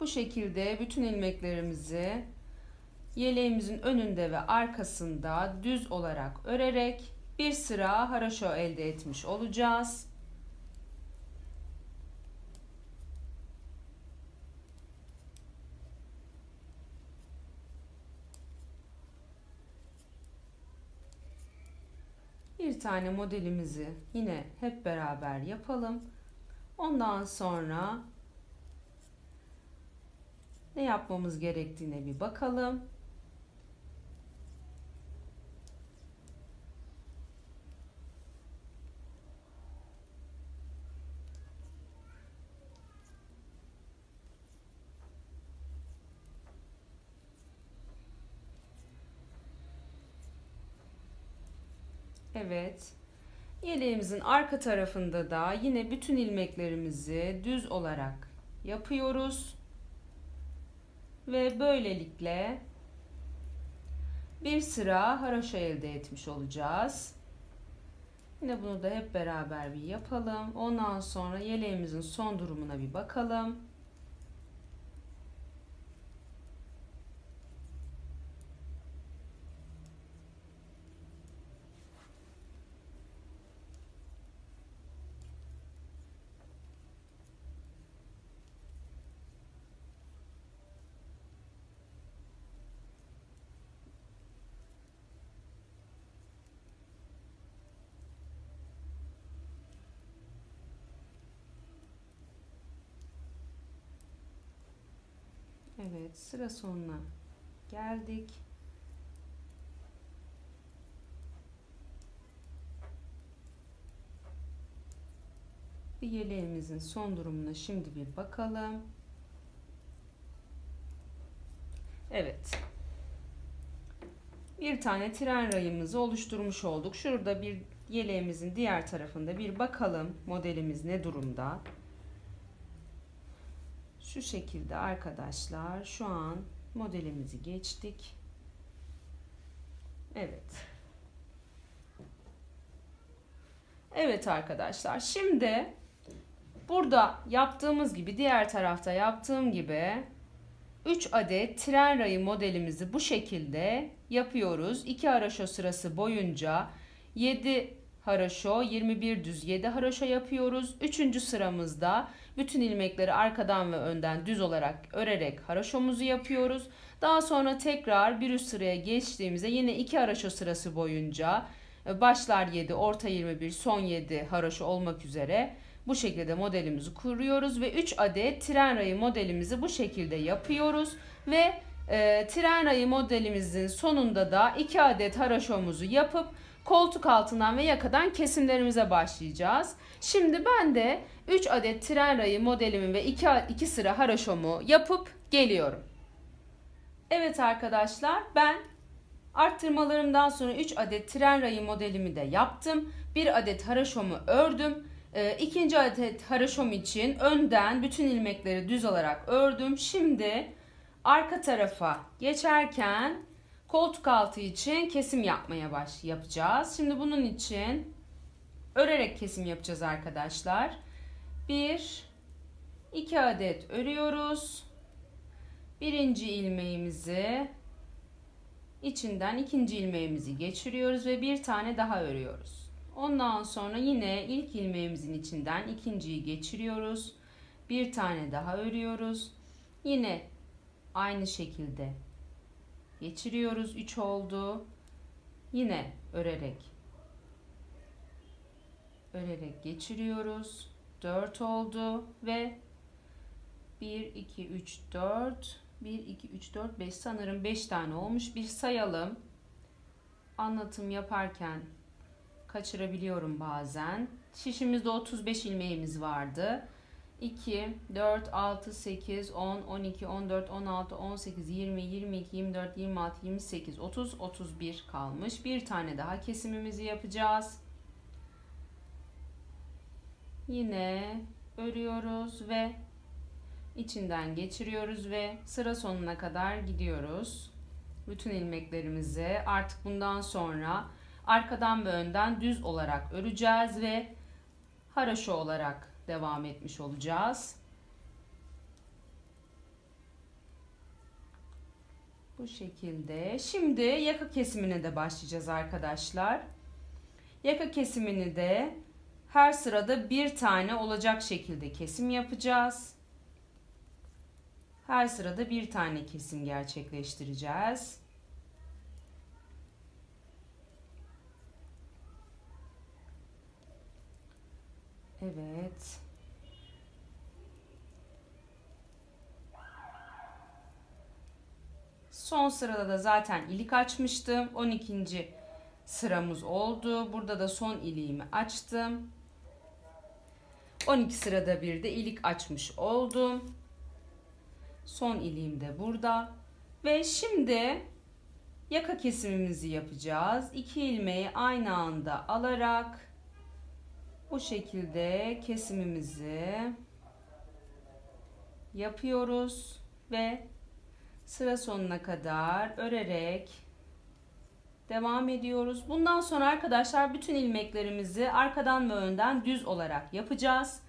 Bu şekilde bütün ilmeklerimizi yeleğimizin önünde ve arkasında düz olarak örerek bir sıra haraşo elde etmiş olacağız. Bir tane modelimizi yine hep beraber yapalım. Ondan sonra ne yapmamız gerektiğine bir bakalım. Evet. Yeleğimizin arka tarafında da yine bütün ilmeklerimizi düz olarak yapıyoruz. Ve böylelikle bir sıra haraşo elde etmiş olacağız. Yine bunu da hep beraber bir yapalım. Ondan sonra yeleğimizin son durumuna bir bakalım. Evet sıra sonuna geldik. Bir yeleğimizin son durumuna şimdi bir bakalım. Evet. Bir tane tren rayımızı oluşturmuş olduk. Şurada bir yeleğimizin diğer tarafında bir bakalım modelimiz ne durumda. Şu şekilde arkadaşlar şu an modelimizi geçtik. Evet. Evet arkadaşlar şimdi burada yaptığımız gibi diğer tarafta yaptığım gibi 3 adet tren rayı modelimizi bu şekilde yapıyoruz. 2 haraşo sırası boyunca 7 haraşo 21 düz 7 haraşo yapıyoruz. 3. sıramızda bütün ilmekleri arkadan ve önden düz olarak örerek haraşomuzu yapıyoruz. Daha sonra tekrar bir üst sıraya geçtiğimizde yine iki haraşo sırası boyunca e, başlar 7, orta 21, son 7 haraşo olmak üzere bu şekilde modelimizi kuruyoruz ve 3 adet tren rayı modelimizi bu şekilde yapıyoruz ve e, tren rayı modelimizin sonunda da 2 adet haraşomuzu yapıp koltuk altından ve yakadan kesimlerimize başlayacağız. Şimdi ben de 3 adet tren rayı modelimi ve 2, 2 sıra haraşomu yapıp geliyorum. Evet arkadaşlar ben arttırmalarımdan sonra 3 adet tren rayı modelimi de yaptım. 1 adet haraşomu ördüm. E, ikinci adet haraşom için önden bütün ilmekleri düz olarak ördüm. Şimdi arka tarafa geçerken koltuk altı için kesim yapmaya baş yapacağız. Şimdi bunun için örerek kesim yapacağız arkadaşlar. Bir, iki adet örüyoruz. Birinci ilmeğimizi içinden ikinci ilmeğimizi geçiriyoruz ve bir tane daha örüyoruz. Ondan sonra yine ilk ilmeğimizin içinden ikinciyi geçiriyoruz. Bir tane daha örüyoruz. Yine aynı şekilde geçiriyoruz. 3 oldu. Yine örerek örerek geçiriyoruz. 4 oldu ve 1 2 3 4 1 2 3 4 5 sanırım 5 tane olmuş. Bir sayalım. Anlatım yaparken kaçırabiliyorum bazen. Şişimizde 35 ilmeğimiz vardı. 2, 4, 6, 8, 10, 12, 14, 16, 18, 20, 22, 24, 26, 28, 30, 31 kalmış. Bir tane daha kesimimizi yapacağız. Yine örüyoruz ve içinden geçiriyoruz ve sıra sonuna kadar gidiyoruz. Bütün ilmeklerimizi artık bundan sonra arkadan ve önden düz olarak öreceğiz ve haraşo olarak devam etmiş olacağız. Bu şekilde. Şimdi yaka kesimine de başlayacağız arkadaşlar. Yaka kesimini de her sırada bir tane olacak şekilde kesim yapacağız. Her sırada bir tane kesim gerçekleştireceğiz. Evet. Son sırada da zaten ilik açmıştım. 12. sıramız oldu. Burada da son iliğimi açtım. 12 sırada bir de ilik açmış oldum. Son iliğim de burada. Ve şimdi yaka kesimimizi yapacağız. 2 ilmeği aynı anda alarak bu şekilde kesimimizi yapıyoruz ve sıra sonuna kadar örerek devam ediyoruz. Bundan sonra arkadaşlar bütün ilmeklerimizi arkadan ve önden düz olarak yapacağız.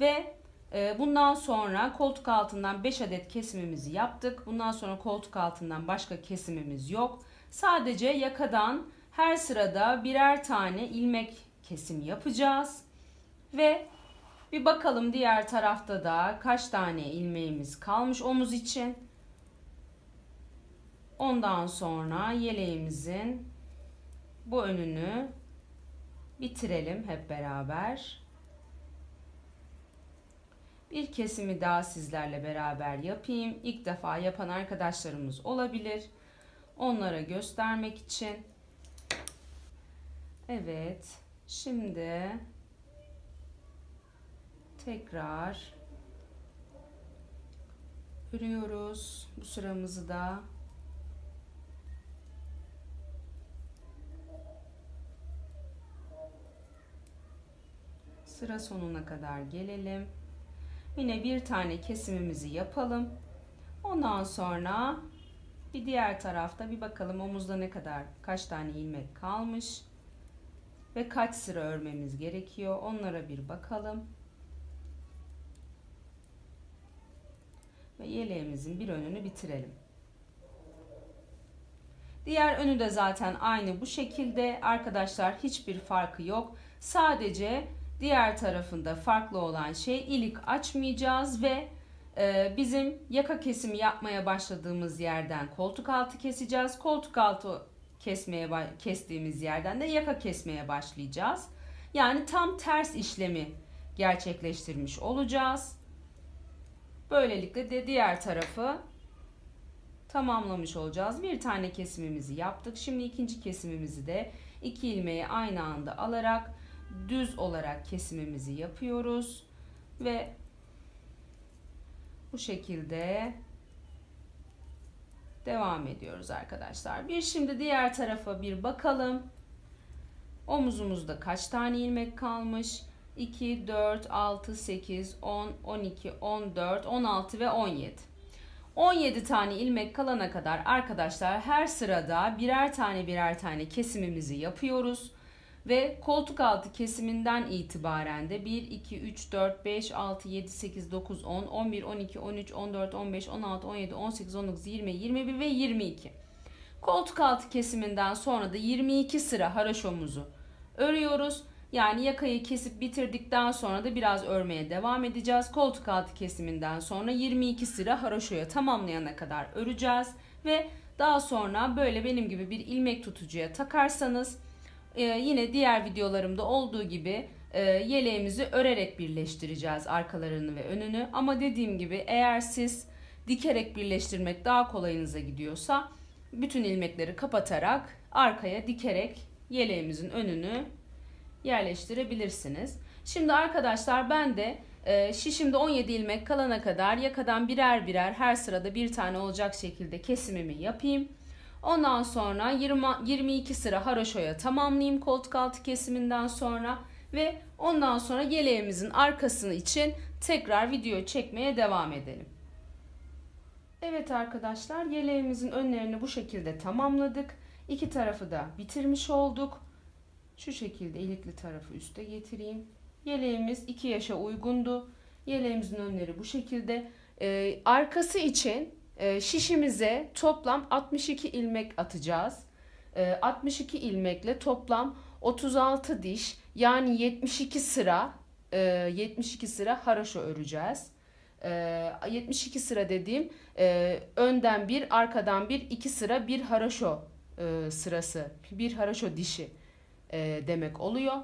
Ve e, bundan sonra koltuk altından 5 adet kesimimizi yaptık. Bundan sonra koltuk altından başka kesimimiz yok. Sadece yakadan her sırada birer tane ilmek kesim yapacağız. Ve bir bakalım diğer tarafta da kaç tane ilmeğimiz kalmış omuz için. Ondan sonra yeleğimizin bu önünü bitirelim hep beraber. Bir kesimi daha sizlerle beraber yapayım. İlk defa yapan arkadaşlarımız olabilir. Onlara göstermek için. Evet. Şimdi tekrar örüyoruz. Bu sıramızı da sıra sonuna kadar gelelim. Yine bir tane kesimimizi yapalım. Ondan sonra bir diğer tarafta bir bakalım omuzda ne kadar kaç tane ilmek kalmış ve kaç sıra örmemiz gerekiyor onlara bir bakalım ve yeleğimizin bir önünü bitirelim. Diğer önü de zaten aynı bu şekilde. Arkadaşlar hiçbir farkı yok. Sadece diğer tarafında farklı olan şey ilik açmayacağız ve e, bizim yaka kesimi yapmaya başladığımız yerden koltuk altı keseceğiz. Koltuk altı kesmeye kestiğimiz yerden de yaka kesmeye başlayacağız. Yani tam ters işlemi gerçekleştirmiş olacağız. Böylelikle de diğer tarafı tamamlamış olacağız. Bir tane kesimimizi yaptık. Şimdi ikinci kesimimizi de iki ilmeği aynı anda alarak düz olarak kesimimizi yapıyoruz ve bu şekilde devam ediyoruz arkadaşlar. Bir şimdi diğer tarafa bir bakalım. Omuzumuzda kaç tane ilmek kalmış? 2, 4, 6, 8, 10, 12, 14, 16 ve 17. 17 tane ilmek kalana kadar arkadaşlar her sırada birer tane birer tane kesimimizi yapıyoruz. Ve koltuk altı kesiminden itibaren de 1, 2, 3, 4, 5, 6, 7, 8, 9, 10, 11, 12, 13, 14, 15, 16, 17, 18, 19, 20, 21 ve 22. Koltuk altı kesiminden sonra da 22 sıra haraşomuzu örüyoruz. Yani yakayı kesip bitirdikten sonra da biraz örmeye devam edeceğiz. Koltuk altı kesiminden sonra 22 sıra haraşoya tamamlayana kadar öreceğiz. Ve daha sonra böyle benim gibi bir ilmek tutucuya takarsanız e, yine diğer videolarımda olduğu gibi e, yeleğimizi örerek birleştireceğiz arkalarını ve önünü. Ama dediğim gibi eğer siz dikerek birleştirmek daha kolayınıza gidiyorsa bütün ilmekleri kapatarak arkaya dikerek yeleğimizin önünü yerleştirebilirsiniz. Şimdi arkadaşlar ben de e, şişimde 17 ilmek kalana kadar yakadan birer birer her sırada bir tane olacak şekilde kesimimi yapayım. Ondan sonra 20, 22 sıra haroşoya tamamlayayım koltuk altı kesiminden sonra ve ondan sonra yeleğimizin arkasını için tekrar video çekmeye devam edelim. Evet arkadaşlar yeleğimizin önlerini bu şekilde tamamladık. İki tarafı da bitirmiş olduk. Şu şekilde ilikli tarafı üste getireyim. Yeleğimiz 2 yaşa uygundu. Yeleğimizin önleri bu şekilde. Ee, arkası için e, şişimize toplam 62 ilmek atacağız. Ee, 62 ilmekle toplam 36 diş yani 72 sıra e, 72 sıra haraşo öreceğiz. E, 72 sıra dediğim e, önden bir arkadan bir iki sıra bir haraşo e, sırası bir haraşo dişi e, demek oluyor.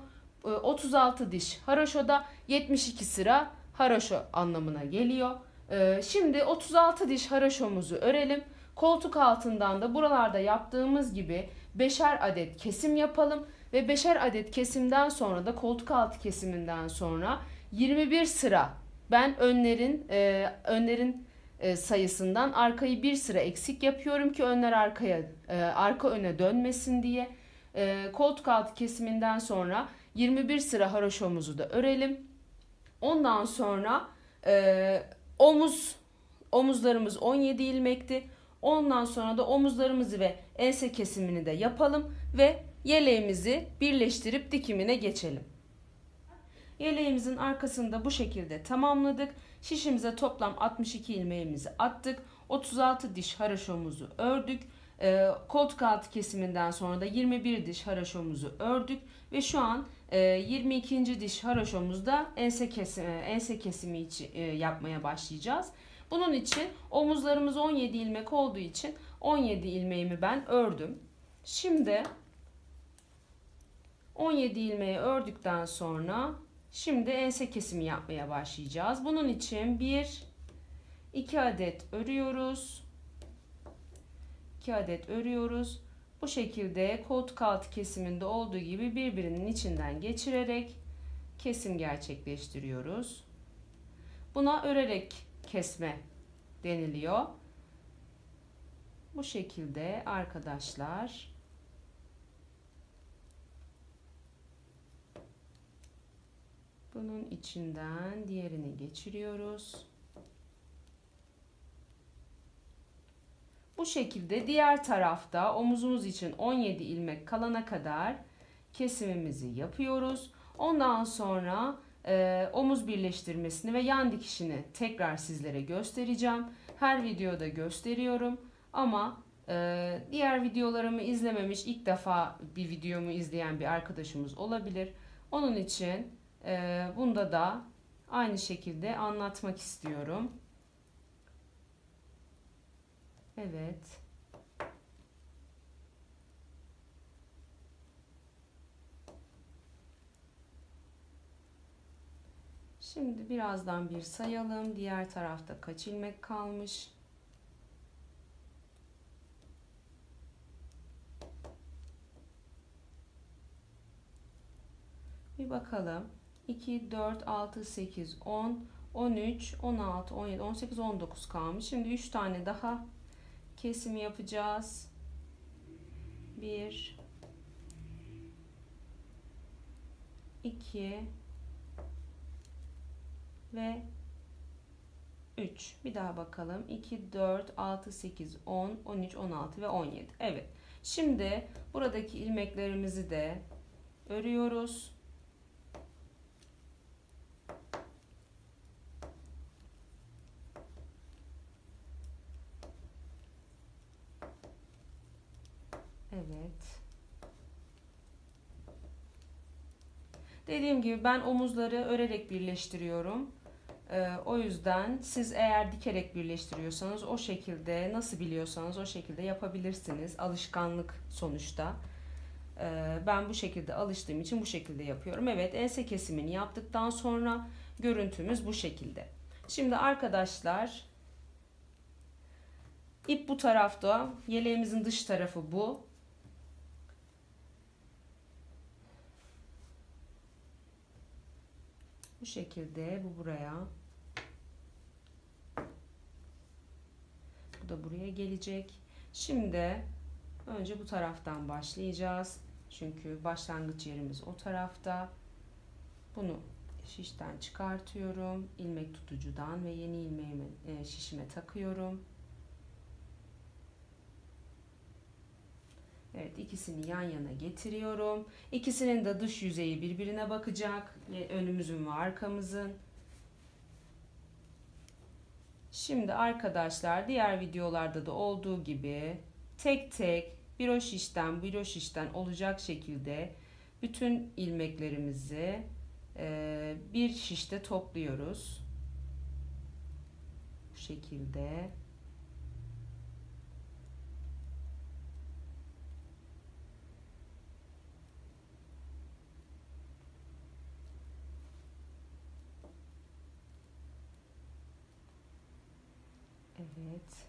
E, 36 diş haraşoda 72 sıra haraşo anlamına geliyor. E, şimdi 36 diş haraşomuzu örelim. Koltuk altından da buralarda yaptığımız gibi beşer adet kesim yapalım ve beşer adet kesimden sonra da koltuk altı kesiminden sonra 21 sıra ben önlerin e, önlerin e, sayısından arkayı bir sıra eksik yapıyorum ki önler arkaya e, arka öne dönmesin diye. E, koltuk altı kesiminden sonra 21 sıra haroşomuzu da örelim. Ondan sonra omuz omuzlarımız 17 ilmekti. Ondan sonra da omuzlarımızı ve ense kesimini de yapalım ve yeleğimizi birleştirip dikimine geçelim. Yeleğimizin arkasında bu şekilde tamamladık. Şişimize toplam 62 ilmeğimizi attık. 36 diş haraşomuzu ördük. E, koltuk altı kesiminden sonra da 21 diş haraşomuzu ördük ve şu an e, 22. diş haraşomuzda ense kesimi, ense kesimi için, e, yapmaya başlayacağız. Bunun için omuzlarımız 17 ilmek olduğu için 17 ilmeğimi ben ördüm. Şimdi 17 ilmeği ördükten sonra şimdi ense kesimi yapmaya başlayacağız. Bunun için bir 2 adet örüyoruz. 2 adet örüyoruz. Bu şekilde koltuk altı kesiminde olduğu gibi birbirinin içinden geçirerek kesim gerçekleştiriyoruz. Buna örerek kesme deniliyor. Bu şekilde arkadaşlar bunun içinden diğerini geçiriyoruz. Bu şekilde diğer tarafta omuzumuz için 17 ilmek kalana kadar kesimimizi yapıyoruz. Ondan sonra e, omuz birleştirmesini ve yan dikişini tekrar sizlere göstereceğim. Her videoda gösteriyorum ama e, diğer videolarımı izlememiş ilk defa bir videomu izleyen bir arkadaşımız olabilir. Onun için e, bunda da aynı şekilde anlatmak istiyorum. Evet. Şimdi birazdan bir sayalım. Diğer tarafta kaç ilmek kalmış? Bir bakalım. 2, 4, 6, 8, 10, 13, 16, 17, 18, 19 kalmış. Şimdi 3 tane daha kesim yapacağız. 1 2 ve 3. Bir daha bakalım. 2, 4, 6, 8, 10, 13, 16 ve 17. Evet. Şimdi buradaki ilmeklerimizi de örüyoruz. Evet. Dediğim gibi ben omuzları örerek birleştiriyorum. Ee, o yüzden siz eğer dikerek birleştiriyorsanız o şekilde nasıl biliyorsanız o şekilde yapabilirsiniz. Alışkanlık sonuçta. Ee, ben bu şekilde alıştığım için bu şekilde yapıyorum. Evet ense kesimini yaptıktan sonra görüntümüz bu şekilde. Şimdi arkadaşlar ip bu tarafta. Yeleğimizin dış tarafı bu. Bu şekilde bu buraya. Bu da buraya gelecek. Şimdi önce bu taraftan başlayacağız. Çünkü başlangıç yerimiz o tarafta. Bunu şişten çıkartıyorum. ilmek tutucudan ve yeni ilmeğimi e, şişime takıyorum. Evet ikisini yan yana getiriyorum. İkisinin de dış yüzeyi birbirine bakacak. Önümüzün ve arkamızın. Şimdi arkadaşlar diğer videolarda da olduğu gibi tek tek bir şişten bir şişten olacak şekilde bütün ilmeklerimizi bir şişte topluyoruz. Bu şekilde. Evet.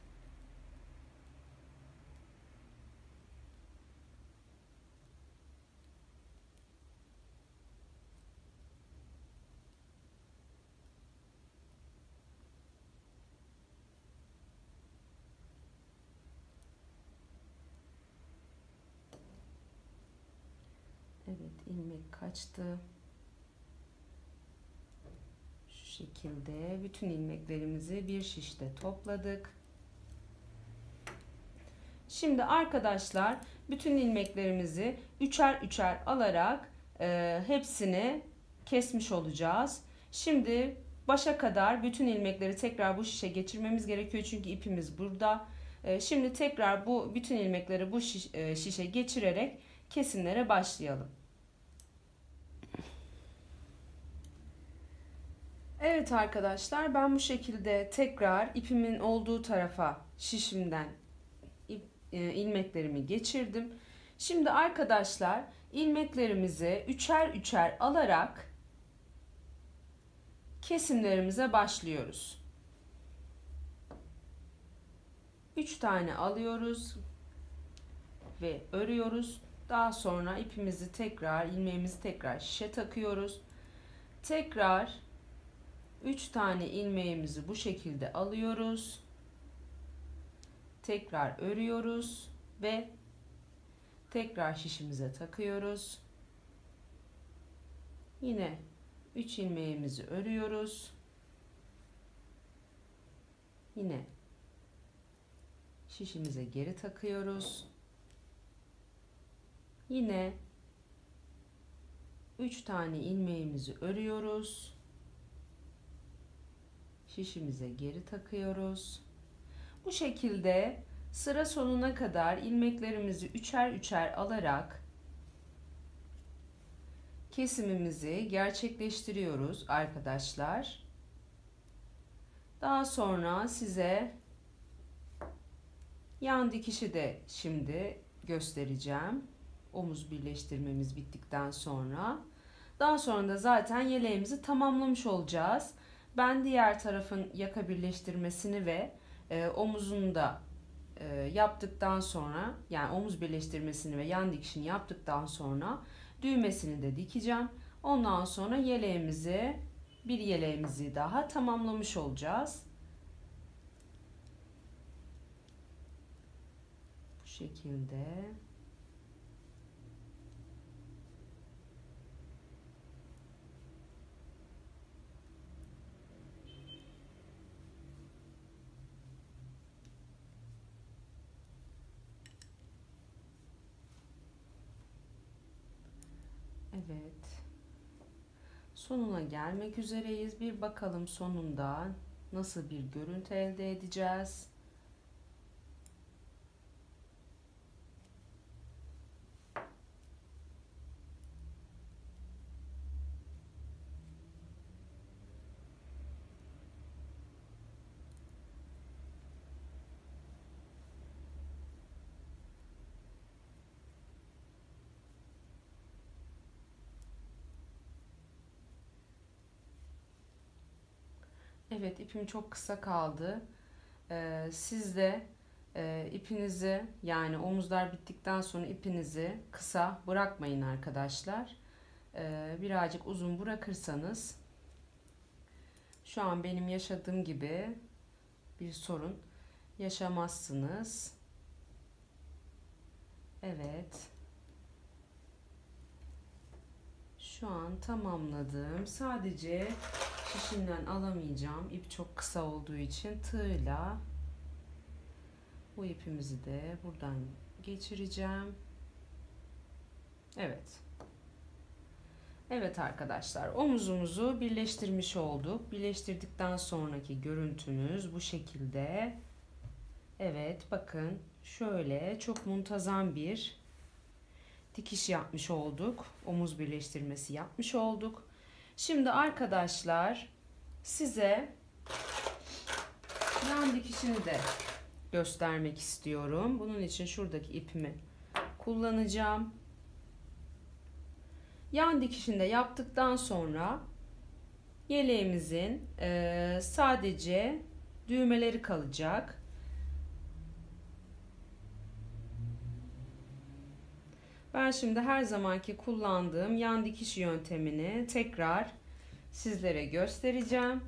Evet ilmek kaçtı şekilde bütün ilmeklerimizi bir şişte topladık. Şimdi arkadaşlar bütün ilmeklerimizi üçer üçer alarak e, hepsini kesmiş olacağız. Şimdi başa kadar bütün ilmekleri tekrar bu şişe geçirmemiz gerekiyor çünkü ipimiz burada. E, şimdi tekrar bu bütün ilmekleri bu şiş, e, şişe geçirerek kesimlere başlayalım. Evet arkadaşlar ben bu şekilde tekrar ipimin olduğu tarafa şişimden ip, e, ilmeklerimi geçirdim. Şimdi arkadaşlar ilmeklerimizi üçer üçer alarak kesimlerimize başlıyoruz. 3 tane alıyoruz ve örüyoruz. Daha sonra ipimizi tekrar ilmeğimizi tekrar şişe takıyoruz. Tekrar 3 tane ilmeğimizi bu şekilde alıyoruz. Tekrar örüyoruz ve tekrar şişimize takıyoruz. Yine 3 ilmeğimizi örüyoruz. Yine şişimize geri takıyoruz. Yine 3 tane ilmeğimizi örüyoruz şişimize geri takıyoruz. Bu şekilde sıra sonuna kadar ilmeklerimizi üçer üçer alarak kesimimizi gerçekleştiriyoruz arkadaşlar. Daha sonra size yan dikişi de şimdi göstereceğim. Omuz birleştirmemiz bittikten sonra. Daha sonra da zaten yeleğimizi tamamlamış olacağız. Ben diğer tarafın yaka birleştirmesini ve e, omuzunu da e, yaptıktan sonra yani omuz birleştirmesini ve yan dikişini yaptıktan sonra düğmesini de dikeceğim. Ondan sonra yeleğimizi bir yeleğimizi daha tamamlamış olacağız. Bu şekilde. Evet. Sonuna gelmek üzereyiz. Bir bakalım sonunda nasıl bir görüntü elde edeceğiz. Evet ipim çok kısa kaldı. Ee, siz de e, ipinizi yani omuzlar bittikten sonra ipinizi kısa bırakmayın arkadaşlar. Ee, birazcık uzun bırakırsanız şu an benim yaşadığım gibi bir sorun yaşamazsınız. Evet. Şu an tamamladım. Sadece şişimden alamayacağım. İp çok kısa olduğu için tığla bu ipimizi de buradan geçireceğim. Evet. Evet arkadaşlar omuzumuzu birleştirmiş olduk. Birleştirdikten sonraki görüntümüz bu şekilde. Evet bakın şöyle çok muntazam bir dikiş yapmış olduk. Omuz birleştirmesi yapmış olduk. Şimdi arkadaşlar size yan dikişini de göstermek istiyorum. Bunun için şuradaki ipimi kullanacağım. Yan dikişinde yaptıktan sonra yeleğimizin sadece düğmeleri kalacak. Ben şimdi her zamanki kullandığım yan dikiş yöntemini tekrar sizlere göstereceğim.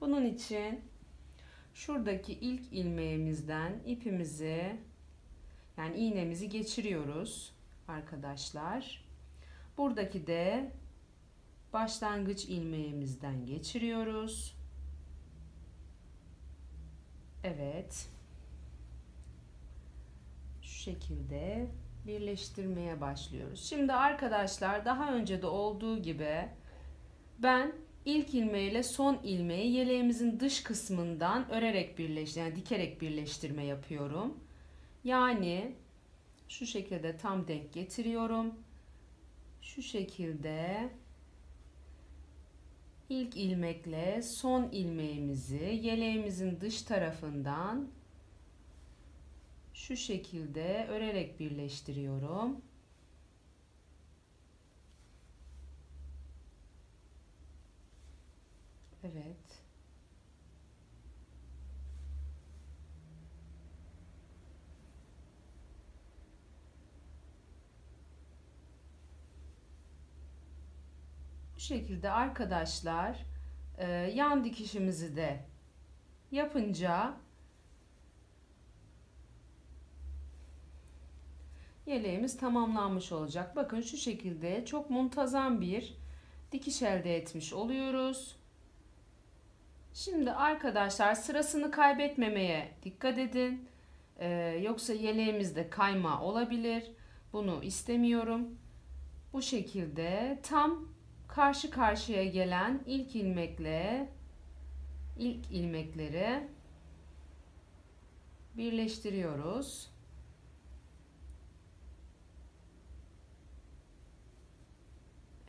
Bunun için şuradaki ilk ilmeğimizden ipimizi yani iğnemizi geçiriyoruz arkadaşlar. Buradaki de başlangıç ilmeğimizden geçiriyoruz. Evet şekilde birleştirmeye başlıyoruz. Şimdi arkadaşlar daha önce de olduğu gibi ben ilk ilmeğiyle son ilmeği yeleğimizin dış kısmından örerek birleştirme, yani dikerek birleştirme yapıyorum. Yani şu şekilde tam denk getiriyorum. Şu şekilde ilk ilmekle son ilmeğimizi yeleğimizin dış tarafından şu şekilde örerek birleştiriyorum. Evet. Bu şekilde arkadaşlar e, yan dikişimizi de yapınca yeleğimiz tamamlanmış olacak. Bakın şu şekilde çok muntazam bir dikiş elde etmiş oluyoruz. Şimdi arkadaşlar sırasını kaybetmemeye dikkat edin. Ee, yoksa yeleğimizde kayma olabilir. Bunu istemiyorum. Bu şekilde tam karşı karşıya gelen ilk ilmekle ilk ilmekleri birleştiriyoruz.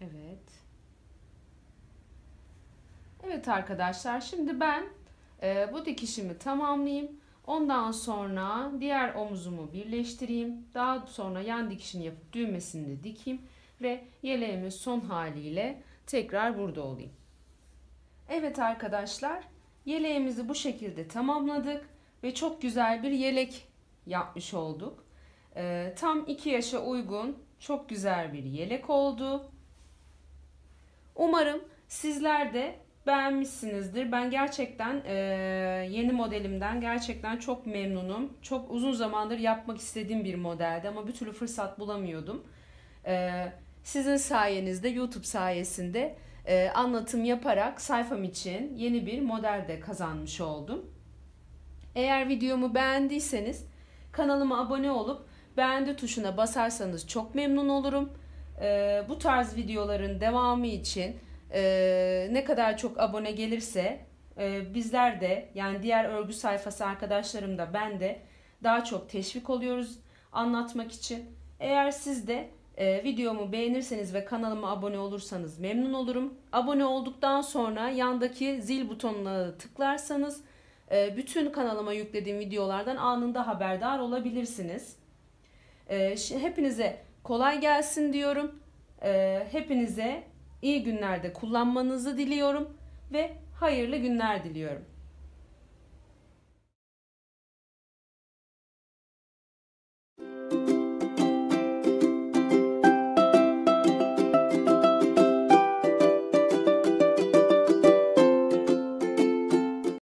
Evet. Evet arkadaşlar şimdi ben e, bu dikişimi tamamlayayım. Ondan sonra diğer omuzumu birleştireyim. Daha sonra yan dikişini yapıp düğmesini de dikeyim. Ve yeleğimin son haliyle tekrar burada olayım. Evet arkadaşlar yeleğimizi bu şekilde tamamladık. Ve çok güzel bir yelek yapmış olduk. E, tam 2 yaşa uygun çok güzel bir yelek oldu. Umarım sizler de beğenmişsinizdir. Ben gerçekten e, yeni modelimden gerçekten çok memnunum. Çok uzun zamandır yapmak istediğim bir modeldi ama bir türlü fırsat bulamıyordum. E, sizin sayenizde YouTube sayesinde e, anlatım yaparak sayfam için yeni bir model de kazanmış oldum. Eğer videomu beğendiyseniz kanalıma abone olup beğendi tuşuna basarsanız çok memnun olurum. Ee, bu tarz videoların devamı için e, ne kadar çok abone gelirse e, bizler de yani diğer örgü sayfası arkadaşlarım da ben de daha çok teşvik oluyoruz anlatmak için. Eğer siz de e, videomu beğenirseniz ve kanalıma abone olursanız memnun olurum. Abone olduktan sonra yandaki zil butonuna tıklarsanız e, bütün kanalıma yüklediğim videolardan anında haberdar olabilirsiniz. E, hepinize kolay gelsin diyorum. E, hepinize iyi günlerde kullanmanızı diliyorum ve hayırlı günler diliyorum.